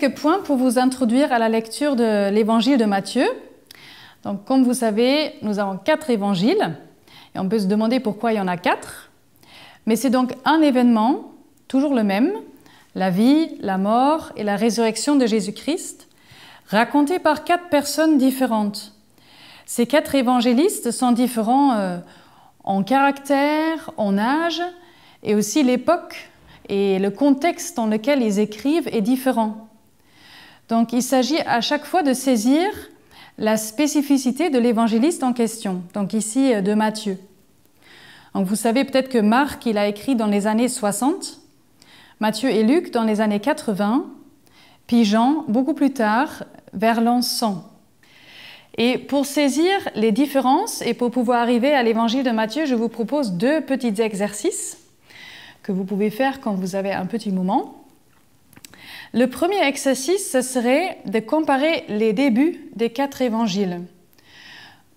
quelques points pour vous introduire à la lecture de l'évangile de Matthieu. Donc, comme vous savez, nous avons quatre évangiles et on peut se demander pourquoi il y en a quatre. Mais c'est donc un événement, toujours le même, la vie, la mort et la résurrection de Jésus-Christ, raconté par quatre personnes différentes. Ces quatre évangélistes sont différents euh, en caractère, en âge et aussi l'époque et le contexte dans lequel ils écrivent est différent. Donc il s'agit à chaque fois de saisir la spécificité de l'évangéliste en question, donc ici euh, de Matthieu. Donc vous savez peut-être que Marc, il a écrit dans les années 60, Matthieu et Luc dans les années 80, puis Jean beaucoup plus tard, vers l'an 100. Et pour saisir les différences et pour pouvoir arriver à l'évangile de Matthieu, je vous propose deux petits exercices que vous pouvez faire quand vous avez un petit moment. Le premier exercice, ce serait de comparer les débuts des quatre évangiles.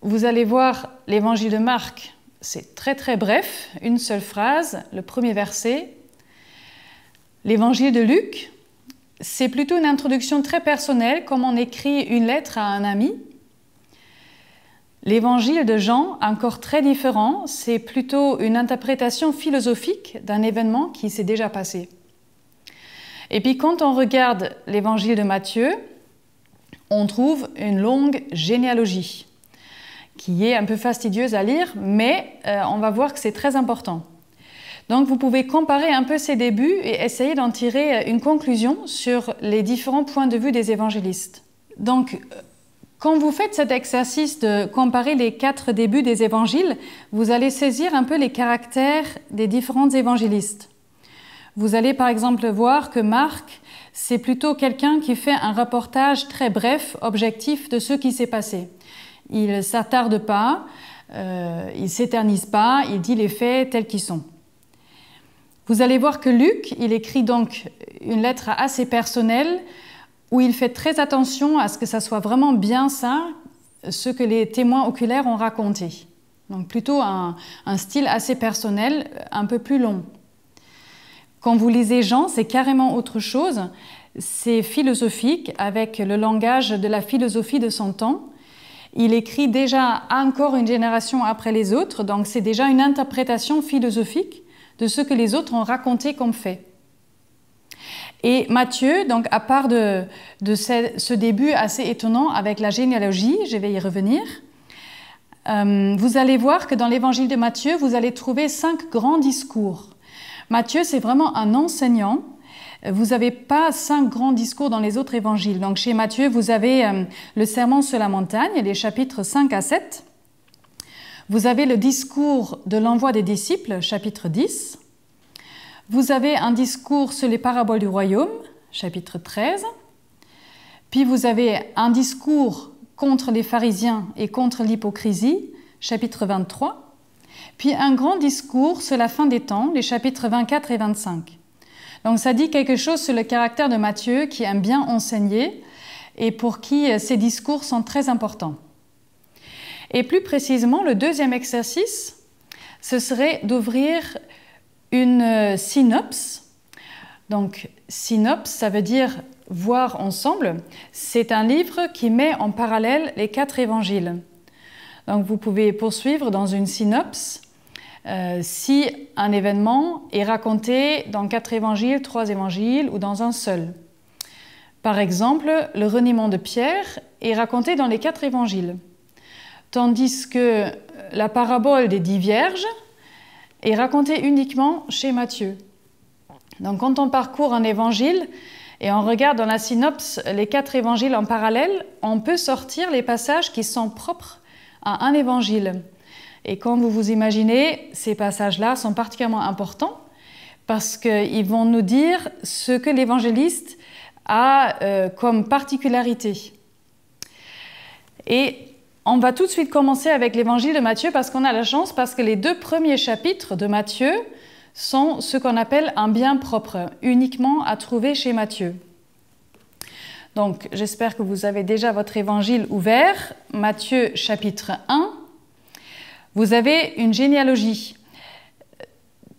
Vous allez voir l'évangile de Marc, c'est très très bref, une seule phrase, le premier verset. L'évangile de Luc, c'est plutôt une introduction très personnelle, comme on écrit une lettre à un ami. L'évangile de Jean, encore très différent, c'est plutôt une interprétation philosophique d'un événement qui s'est déjà passé. Et puis quand on regarde l'évangile de Matthieu, on trouve une longue généalogie qui est un peu fastidieuse à lire, mais euh, on va voir que c'est très important. Donc vous pouvez comparer un peu ces débuts et essayer d'en tirer une conclusion sur les différents points de vue des évangélistes. Donc quand vous faites cet exercice de comparer les quatre débuts des évangiles, vous allez saisir un peu les caractères des différents évangélistes. Vous allez par exemple voir que Marc, c'est plutôt quelqu'un qui fait un reportage très bref, objectif de ce qui s'est passé. Il ne s'attarde pas, euh, il ne s'éternise pas, il dit les faits tels qu'ils sont. Vous allez voir que Luc, il écrit donc une lettre assez personnelle où il fait très attention à ce que ça soit vraiment bien ça, ce que les témoins oculaires ont raconté. Donc plutôt un, style assez personnel, un peu plus long. Quand vous lisez Jean, c'est carrément autre chose. C'est philosophique avec le langage de la philosophie de son temps. Il écrit déjà encore une génération après les autres, donc c'est déjà une interprétation philosophique de ce que les autres ont raconté comme fait. Et Matthieu, donc à part de, ce, début assez étonnant avec la généalogie, je vais y revenir, euh, vous allez voir que dans l'évangile de Matthieu, vous allez trouver cinq grands discours. Matthieu, c'est vraiment un enseignant. Vous n'avez pas cinq grands discours dans les autres évangiles. Donc chez Matthieu, vous avez euh, le sermon sur la montagne, les chapitres 5 à 7. Vous avez le discours de l'envoi des disciples, chapitre 10. Vous avez un discours sur les paraboles du royaume, chapitre 13. Puis vous avez un discours contre les pharisiens et contre l'hypocrisie, chapitre 23. Puis un grand discours sur la fin des temps, les chapitres 24 et 25. Donc ça dit quelque chose sur le caractère de Matthieu qui aime bien enseigner et pour qui ces discours sont très importants. Et plus précisément, le deuxième exercice, ce serait d'ouvrir une euh, synopse. Donc, synopse, ça veut dire voir ensemble. C'est un livre qui met en parallèle les quatre évangiles. Donc, vous pouvez poursuivre dans une synopse euh, si un événement est raconté dans quatre évangiles, trois évangiles ou dans un seul. Par exemple, le reniement de Pierre est raconté dans les quatre évangiles, tandis que la parabole des dix vierges est raconté uniquement chez Matthieu. Donc quand on parcourt un évangile et on regarde dans la synopse les quatre évangiles en parallèle, on peut sortir les passages qui sont propres à un évangile. Et comme vous vous imaginez, ces passages-là sont particulièrement importants parce qu'ils vont nous dire ce que l'évangéliste a euh, comme particularité. Et on va tout de suite commencer avec l'évangile de Matthieu parce qu'on a la chance, parce que les deux premiers chapitres de Matthieu sont ce qu'on appelle un bien propre, uniquement à trouver chez Matthieu. Donc j'espère que vous avez déjà votre évangile ouvert, Matthieu chapitre 1. Vous avez une généalogie.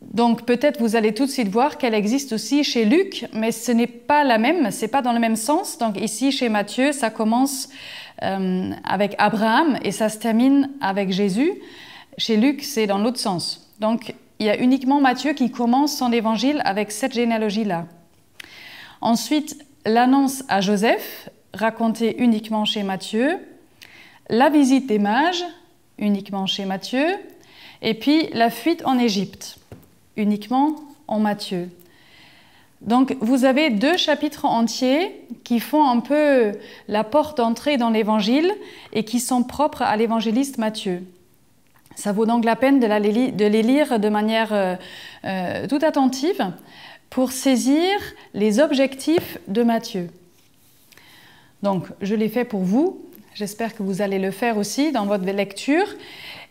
Donc peut-être vous allez tout de suite voir qu'elle existe aussi chez Luc, mais ce n'est pas la même, c'est pas dans le même sens. Donc ici chez Matthieu, ça commence euh, avec Abraham et ça se termine avec Jésus. Chez Luc, c'est dans l'autre sens. Donc il y a uniquement Matthieu qui commence son évangile avec cette généalogie-là. Ensuite, l'annonce à Joseph, racontée uniquement chez Matthieu. La visite des mages, uniquement chez Matthieu. Et puis la fuite en Égypte uniquement en Matthieu. Donc vous avez deux chapitres entiers qui font un peu la porte d'entrée dans l'Évangile et qui sont propres à l'évangéliste Matthieu. Ça vaut donc la peine de, les lire de manière euh, euh, tout attentive pour saisir les objectifs de Matthieu. Donc je l'ai fait pour vous, j'espère que vous allez le faire aussi dans votre lecture.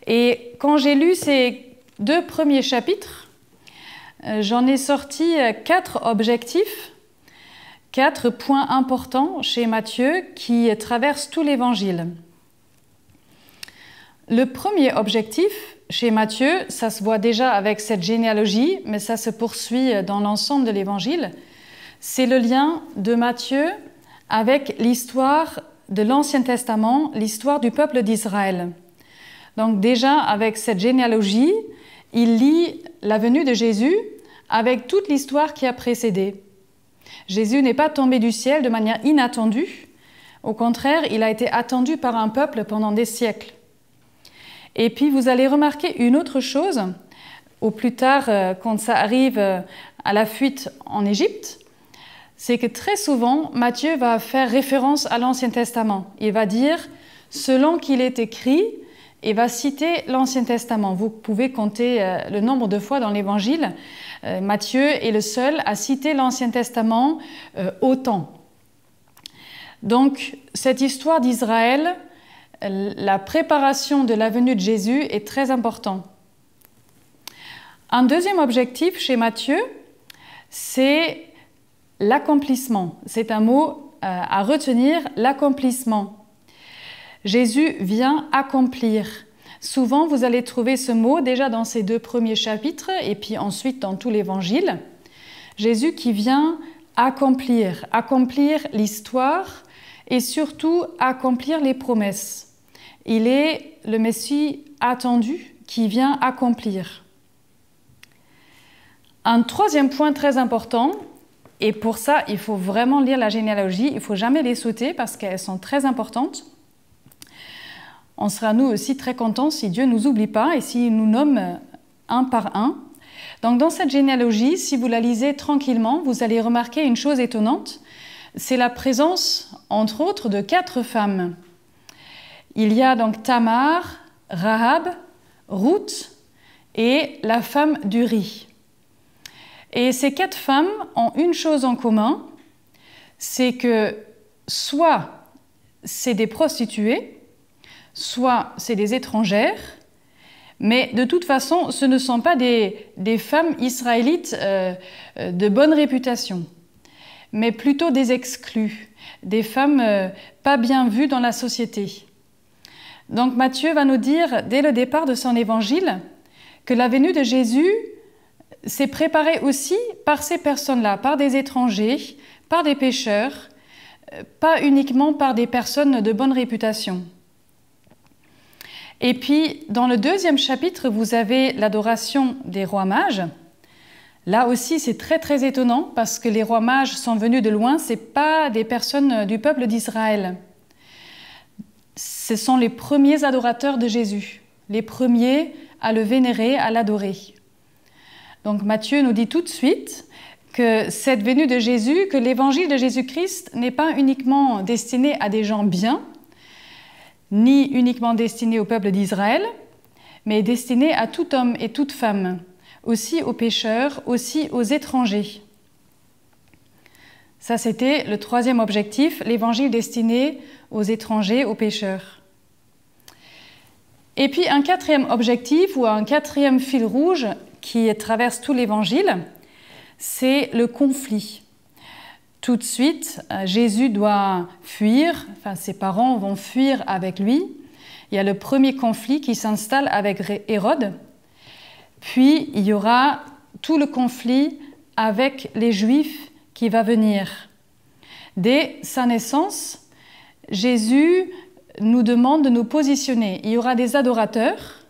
Et quand j'ai lu ces deux premiers chapitres, euh, j'en ai sorti euh, quatre objectifs, quatre points importants chez Matthieu qui traversent tout l'évangile. Le premier objectif chez Matthieu, ça se voit déjà avec cette généalogie, mais ça se poursuit dans l'ensemble de l'évangile, c'est le lien de Matthieu avec l'histoire de l'Ancien Testament, l'histoire du peuple d'Israël. Donc déjà, avec cette généalogie, il lit la venue de Jésus avec toute l'histoire qui a précédé. Jésus n'est pas tombé du ciel de manière inattendue. Au contraire, il a été attendu par un peuple pendant des siècles. Et puis vous allez remarquer une autre chose, au plus tard, euh, quand ça arrive euh, à la fuite en Égypte, c'est que très souvent, Matthieu va faire référence à l'Ancien Testament. Il va dire, selon qu'il est écrit, et va citer l'Ancien Testament. Vous pouvez compter euh, le nombre de fois dans l'Évangile. Euh, Matthieu est le seul à citer l'Ancien Testament euh, autant. Donc cette histoire d'Israël, la préparation de la venue de Jésus est très importante. Un deuxième objectif chez Matthieu, c'est l'accomplissement. C'est un mot à retenir, l'accomplissement. Jésus vient accomplir. Souvent, vous allez trouver ce mot déjà dans ces deux premiers chapitres et puis ensuite dans tout l'évangile. Jésus qui vient accomplir, accomplir l'histoire et surtout accomplir les promesses. Il est le Messie attendu qui vient accomplir. Un troisième point très important, et pour ça il faut vraiment lire la généalogie, il ne faut jamais les sauter parce qu'elles sont très importantes, on sera nous aussi très contents si Dieu ne nous oublie pas et s'il nous nomme un par un. Donc dans cette généalogie, si vous la lisez tranquillement, vous allez remarquer une chose étonnante, c'est la présence, entre autres, de quatre femmes. Il y a donc Tamar, Rahab, Ruth et la femme d'Uri. Et ces quatre femmes ont une chose en commun, c'est que soit c'est des prostituées, soit c'est des étrangères, mais de toute façon, ce ne sont pas des, femmes israélites euh, euh, de bonne réputation, mais plutôt des exclus, des femmes euh, pas bien vues dans la société. Donc Matthieu va nous dire, dès le départ de son évangile, que la venue de Jésus s'est préparée aussi par ces personnes-là, par des étrangers, par des pécheurs, pas uniquement par des personnes de bonne réputation. Et puis, dans le deuxième chapitre, vous avez l'adoration des rois mages. Là aussi, c'est très très étonnant parce que les rois mages sont venus de loin, ce pas des personnes du peuple d'Israël. Ce sont les premiers adorateurs de Jésus, les premiers à le vénérer, à l'adorer. Donc Matthieu nous dit tout de suite que cette venue de Jésus, que l'évangile de Jésus-Christ n'est pas uniquement destiné à des gens bien, ni uniquement destiné au peuple d'Israël, mais destiné à tout homme et toute femme, aussi aux pécheurs, aussi aux étrangers. Ça, c'était le troisième objectif, l'évangile destiné aux étrangers, aux pécheurs. Et puis un quatrième objectif ou un quatrième fil rouge qui traverse tout l'évangile, c'est le conflit. Tout de suite, euh, Jésus doit fuir, enfin ses parents vont fuir avec lui. Il y a le premier conflit qui s'installe avec Hérode. Puis il y aura tout le conflit avec les Juifs qui va venir. Dès sa naissance, Jésus nous demande de nous positionner. Il y aura des adorateurs,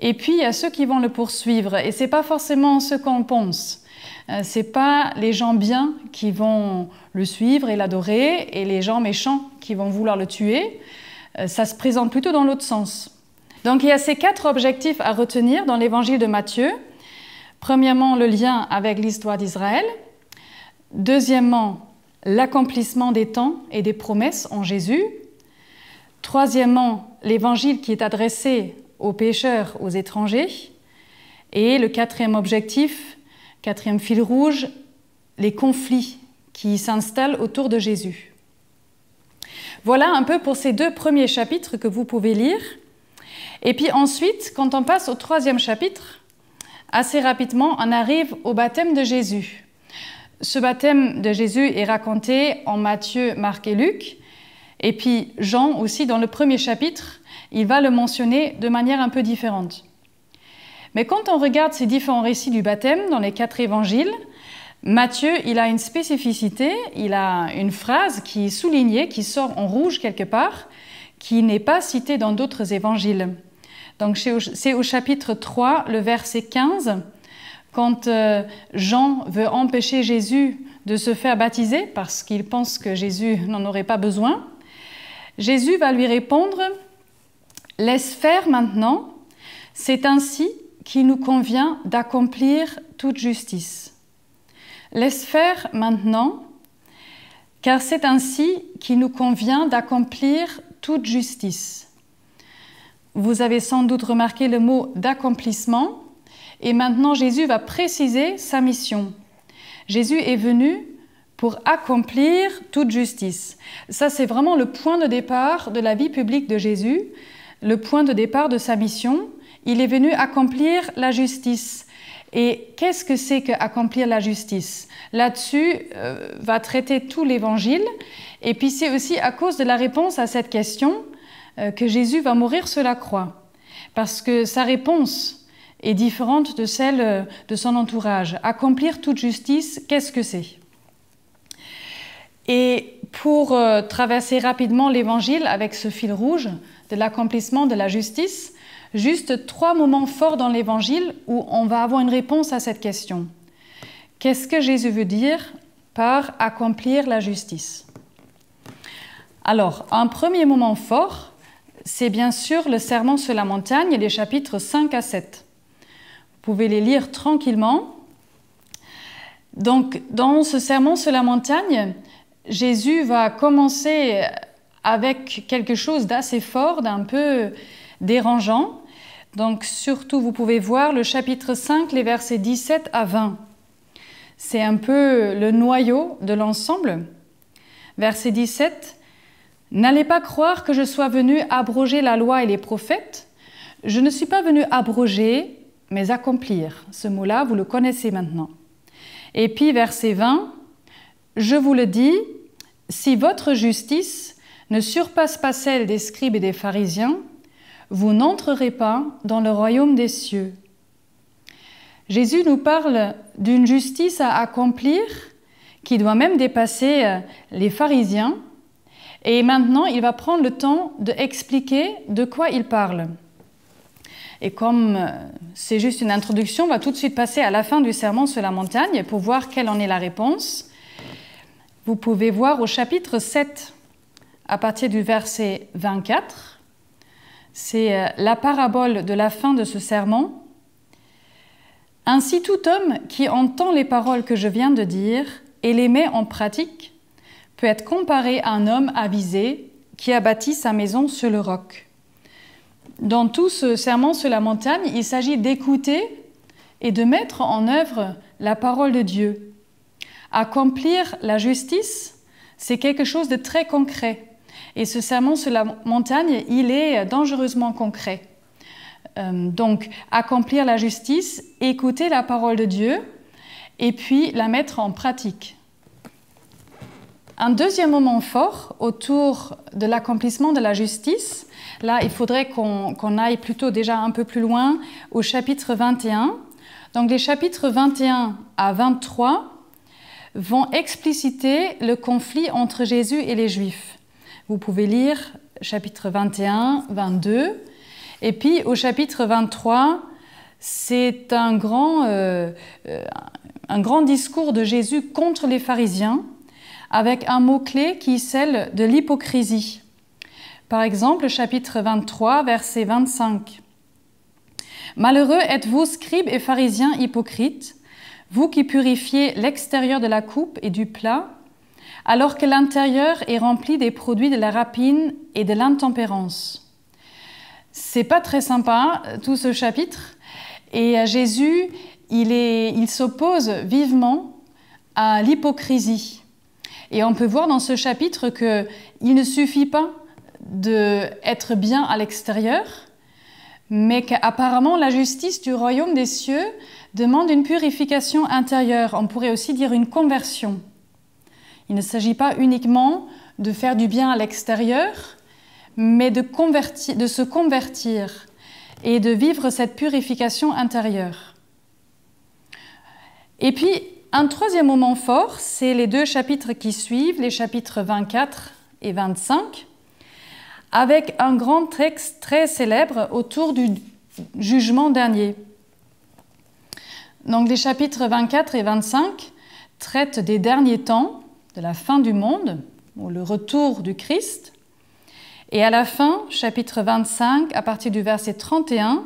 et puis il y a ceux qui vont le poursuivre. Et ce n'est pas forcément ce qu'on pense. Euh, ce n'est pas les gens bien qui vont le suivre et l'adorer, et les gens méchants qui vont vouloir le tuer. Euh, ça se présente plutôt dans l'autre sens. Donc il y a ces quatre objectifs à retenir dans l'évangile de Matthieu. Premièrement, le lien avec l'histoire d'Israël. Deuxièmement, l'accomplissement des temps et des promesses en Jésus. Troisièmement, l'évangile qui est adressé aux pécheurs, aux étrangers. Et le quatrième objectif, quatrième fil rouge, les conflits qui s'installent autour de Jésus. Voilà un peu pour ces deux premiers chapitres que vous pouvez lire. Et puis ensuite, quand on passe au troisième chapitre, assez rapidement, on arrive au baptême de Jésus. Ce baptême de Jésus est raconté en Matthieu, Marc et Luc. Et puis Jean aussi, dans le premier chapitre, il va le mentionner de manière un peu différente. Mais quand on regarde ces différents récits du baptême dans les quatre évangiles, Matthieu, il a une spécificité, il a une phrase qui est soulignée, qui sort en rouge quelque part, qui n'est pas citée dans d'autres évangiles. Donc c'est au chapitre 3, le verset 15, quand euh, Jean veut empêcher Jésus de se faire baptiser parce qu'il pense que Jésus n'en aurait pas besoin. Jésus va lui répondre, Laisse faire maintenant, c'est ainsi qu'il nous convient d'accomplir toute justice. Laisse faire maintenant, car c'est ainsi qu'il nous convient d'accomplir toute justice. Vous avez sans doute remarqué le mot d'accomplissement, et maintenant Jésus va préciser sa mission. Jésus est venu pour accomplir toute justice. Ça, c'est vraiment le point de départ de la vie publique de Jésus, le point de départ de sa mission. Il est venu accomplir la justice. Et qu'est-ce que c'est que accomplir la justice? Là-dessus euh, va traiter tout l'évangile. Et puis c'est aussi à cause de la réponse à cette question euh, que Jésus va mourir sur la croix. Parce que sa réponse est différente de celle euh, de son entourage. Accomplir toute justice, qu'est-ce que c'est? Et pour traverser rapidement l'évangile avec ce fil rouge de l'accomplissement de la justice, juste trois moments forts dans l'Évangile où on va avoir une réponse à cette question. Qu'est-ce que Jésus veut dire par accomplir la justice? Alors, un premier moment fort, c'est bien sûr le serment sur la montagne les chapitres 5 à 7. Vous pouvez les lire tranquillement. Donc, dans ce serment sur la montagne, Jésus va commencer avec quelque chose d'assez fort, d'un peu dérangeant. Donc surtout, vous pouvez voir le chapitre 5, les versets 17 à 20. C'est un peu le noyau de l'ensemble. Verset 17. N'allez pas croire que je sois venu abroger la loi et les prophètes. Je ne suis pas venu abroger, mais accomplir. Ce mot-là, vous le connaissez maintenant. Et puis verset 20. Je vous le dis, si votre justice ne surpasse pas celle des scribes et des pharisiens, vous n'entrerez pas dans le royaume des cieux. Jésus nous parle d'une justice à accomplir qui doit même dépasser euh, les pharisiens. Et maintenant, il va prendre le temps d'expliquer de quoi il parle. Et comme euh, c'est juste une introduction, on va tout de suite passer à la fin du serment sur la montagne pour voir quelle en est la réponse. Vous pouvez voir au chapitre 7, à partir du verset 24, c'est euh, la parabole de la fin de ce serment. Ainsi tout homme qui entend les paroles que je viens de dire et les met en pratique peut être comparé à un homme avisé qui a bâti sa maison sur le roc. Dans tout ce serment sur la montagne, il s'agit d'écouter et de mettre en œuvre la parole de Dieu. Accomplir la justice, c'est quelque chose de très concret. Et ce sermon sur la montagne, il est dangereusement concret. Euh, donc, accomplir la justice, écouter la parole de Dieu, et puis la mettre en pratique. Un deuxième moment fort autour de l'accomplissement de la justice, là, il faudrait qu'on aille plutôt déjà un peu plus loin au chapitre 21, Donc les chapitres 21 à 23 vont expliciter le conflit entre Jésus et les Juifs. Vous pouvez lire chapitre 21, 22, et puis au chapitre 23, c'est un grand, euh, euh, un grand discours de Jésus contre les pharisiens, avec un mot-clé qui est celle de l'hypocrisie. Par exemple, chapitre 23, verset 25. Malheureux êtes-vous, scribes et pharisiens hypocrites, vous qui purifiez l'extérieur de la coupe et du plat, alors que l'intérieur est rempli des produits de la rapine et de l'intempérance. C'est pas très sympa tout ce chapitre, et Jésus, il, il s'oppose vivement à l'hypocrisie. Et on peut voir dans ce chapitre qu'il ne suffit pas d'être bien à l'extérieur, mais qu'apparemment la justice du royaume des cieux demande une purification intérieure, on pourrait aussi dire une conversion. Il ne s'agit pas uniquement de faire du bien à l'extérieur, mais de, se convertir et de vivre cette purification intérieure. Et puis, un troisième moment fort, c'est les deux chapitres qui suivent, les chapitres 24 et 25, avec un grand texte très célèbre autour du jugement dernier. Donc les chapitres 24 et 25 traitent des derniers temps, de la fin du monde, ou le retour du Christ. Et à la fin, chapitre 25, à partir du verset 31,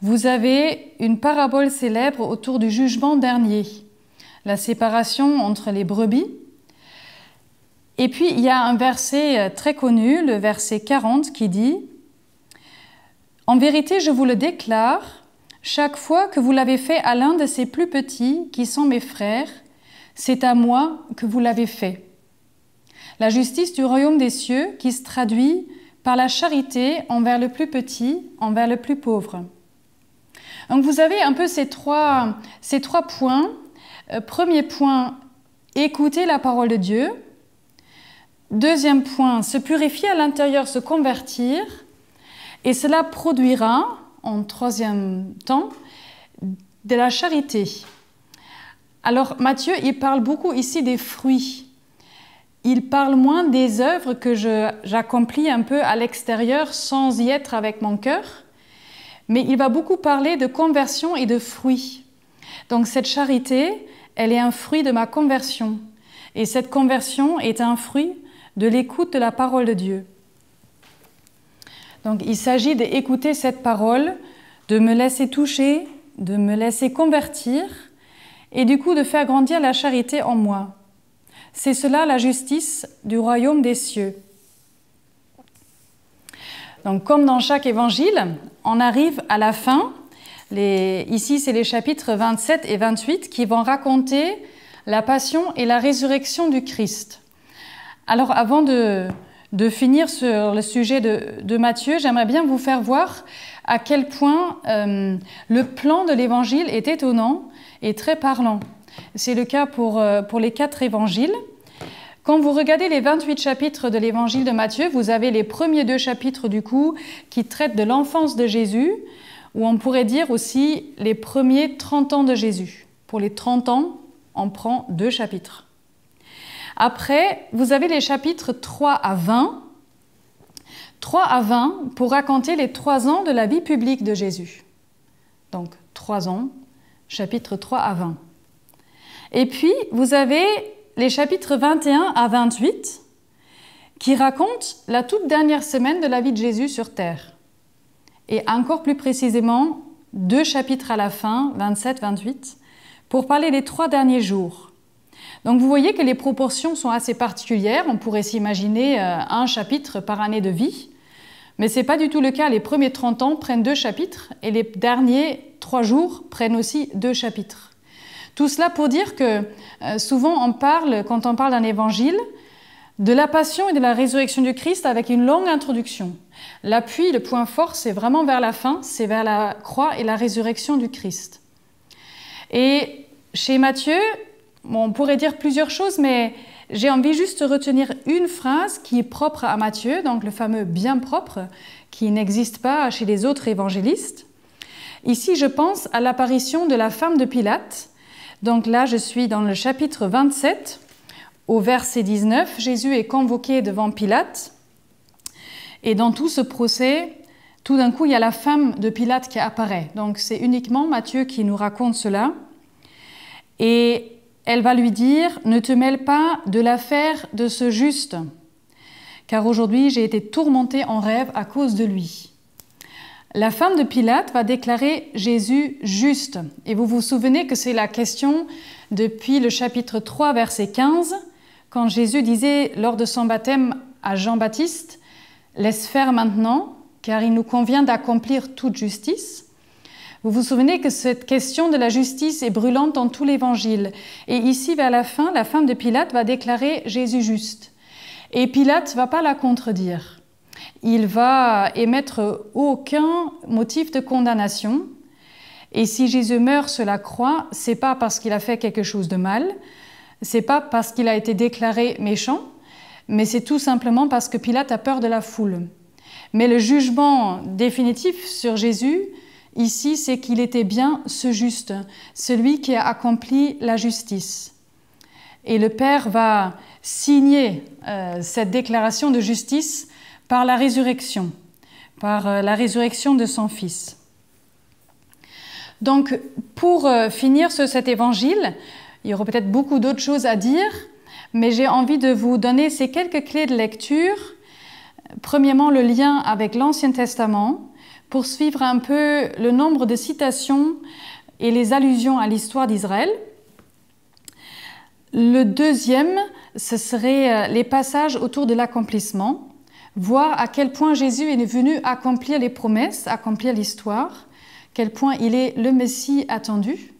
vous avez une parabole célèbre autour du jugement dernier, la séparation entre les brebis. Et puis il y a un verset euh, très connu, le verset 40, qui dit En vérité, je vous le déclare, chaque fois que vous l'avez fait à l'un de ces plus petits, qui sont mes frères, c'est à moi que vous l'avez fait. La justice du royaume des cieux qui se traduit par la charité envers le plus petit, envers le plus pauvre. Donc vous avez un peu ces trois, ces trois points. Euh, premier point, écouter la parole de Dieu. Deuxième point, se purifier à l'intérieur, se convertir. Et cela produira, en troisième temps, de la charité. Alors Matthieu, il parle beaucoup ici des fruits. Il parle moins des œuvres que j'accomplis un peu à l'extérieur sans y être avec mon cœur, mais il va beaucoup parler de conversion et de fruits. Donc cette charité, elle est un fruit de ma conversion. Et cette conversion est un fruit de l'écoute de la parole de Dieu. Donc il s'agit d'écouter cette parole, de me laisser toucher, de me laisser convertir et du coup de faire grandir la charité en moi. C'est cela la justice du royaume des cieux. Donc comme dans chaque évangile, on arrive à la fin. ici, c'est les chapitres 27 et 28 qui vont raconter la passion et la résurrection du Christ. Alors avant de, de finir sur le sujet de, Matthieu, j'aimerais bien vous faire voir à quel point euh, le plan de l'Évangile est étonnant et très parlant. C'est le cas pour, euh, pour les quatre évangiles. Quand vous regardez les 28 chapitres de l'évangile de Matthieu, vous avez les premiers deux chapitres du coup qui traitent de l'enfance de Jésus, ou on pourrait dire aussi les premiers 30 ans de Jésus. Pour les 30 ans, on prend deux chapitres. Après, vous avez les chapitres 3 à 20. 3 à 20 pour raconter les trois ans de la vie publique de Jésus. Donc, 3 ans, chapitres 3 à 20. Et puis, vous avez les chapitres 21 à 28 qui racontent la toute dernière semaine de la vie de Jésus sur terre. Et encore plus précisément, deux chapitres à la fin, 27-28, pour parler des trois derniers jours. Donc vous voyez que les proportions sont assez particulières. On pourrait s'imaginer euh, un chapitre par année de vie. Mais ce n'est pas du tout le cas. Les premiers 30 ans prennent deux chapitres et les derniers trois jours prennent aussi deux chapitres. Tout cela pour dire que euh, souvent on parle, quand on parle d'un évangile, de la passion et de la résurrection du Christ avec une longue introduction. L'appui, le point fort, c'est vraiment vers la fin, c'est vers la croix et la résurrection du Christ. Et chez Matthieu, on pourrait dire plusieurs choses, mais j'ai envie juste de retenir une phrase qui est propre à Matthieu, donc le fameux bien propre, qui n'existe pas chez les autres évangélistes. Ici, je pense à l'apparition de la femme de Pilate. Donc là, je suis dans le chapitre 27, au verset 19. Jésus est convoqué devant Pilate. Et dans tout ce procès, tout d'un coup, il y a la femme de Pilate qui apparaît. Donc c'est uniquement Matthieu qui nous raconte cela. Et elle va lui dire, ne te mêle pas de l'affaire de ce juste, car aujourd'hui j'ai été tourmentée en rêve à cause de lui. La femme de Pilate va déclarer Jésus juste. Et vous vous souvenez que c'est la question depuis le chapitre 3, verset 15, quand Jésus disait lors de son baptême à Jean-Baptiste, Laisse faire maintenant, car il nous convient d'accomplir toute justice. Vous vous souvenez que cette question de la justice est brûlante dans tout l'Évangile. Et ici, vers la fin, la femme de Pilate va déclarer Jésus juste. Et Pilate ne va pas la contredire. Il va émettre aucun motif de condamnation. Et si Jésus meurt sur la croix, c'est pas parce qu'il a fait quelque chose de mal, c'est pas parce qu'il a été déclaré méchant, mais c'est tout simplement parce que Pilate a peur de la foule. Mais le jugement définitif sur Jésus, ici, c'est qu'il était bien ce juste, celui qui a accompli la justice. Et le Père va signer euh, cette déclaration de justice par la résurrection, par euh, la résurrection de son Fils. Donc, pour euh, finir sur cet évangile, il y aura peut-être beaucoup d'autres choses à dire, mais j'ai envie de vous donner ces quelques clés de lecture. Premièrement, le lien avec l'Ancien Testament, pour suivre un peu le nombre de citations et les allusions à l'histoire d'Israël. Le deuxième, ce serait euh, les passages autour de l'accomplissement, voir à quel point Jésus est venu accomplir les promesses, accomplir l'histoire, quel point il est le Messie attendu.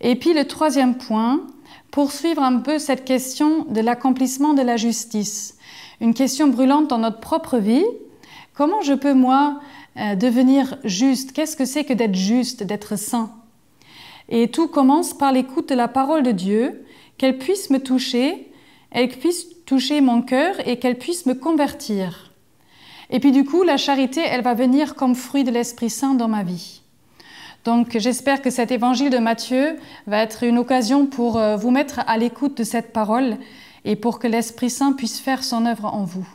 Et puis le troisième point, poursuivre un peu cette question de l'accomplissement de la justice, une question brûlante dans notre propre vie. Comment je peux, moi, euh, devenir juste Qu'est-ce que c'est que d'être juste, d'être saint? Et tout commence par l'écoute de la parole de Dieu, qu'elle puisse me toucher, elle puisse toucher mon cœur et qu'elle puisse me convertir. Et puis du coup, la charité, elle va venir comme fruit de l'Esprit Saint dans ma vie. Donc j'espère que cet évangile de Matthieu va être une occasion pour euh, vous mettre à l'écoute de cette parole et pour que l'Esprit Saint puisse faire son œuvre en vous.